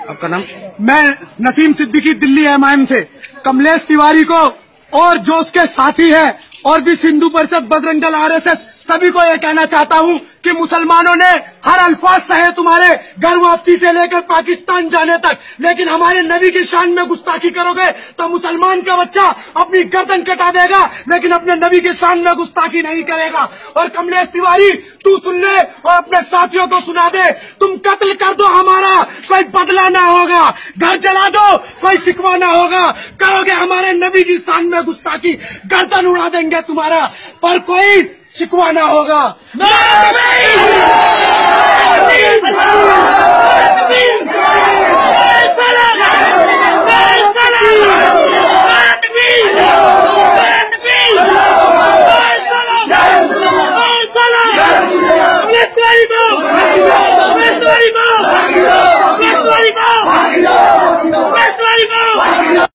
आपका नाम? मैं Naseem Siddiqui, Delhi M I M से। कमलेश तिवारी को और जो उसके साथी है, और भी सिंधु परिषद बजरंग दल आरएसएस, सभी को ये कहना चाहता हूँ कि मुसलमानों ने हर अल्फाज सहे तुम्हारे घर वापसी से लेकर पाकिस्तान जाने तक। लेकिन हमारे नबी की शान में गुस्ताखी करोगे तो मुसलमान का बच्चा अपनी गर्दन कटा देगा, लेकिन अपने नबी की शान में गुस्ताखी नहीं करेगा। और कमलेश तिवारी, तू सुन ले और अपने साथियों को सुना दे। तुम कत्ल कर दो हमारा कोई बदला ना होगा। घर जला दो। कोई शिकवा ना होगा। करोगे हमारे नबी की शान में गुस्ताखी गर्दन उड़ा देंगे तुम्हारा। पर कोई शिकवा ना होगा animal!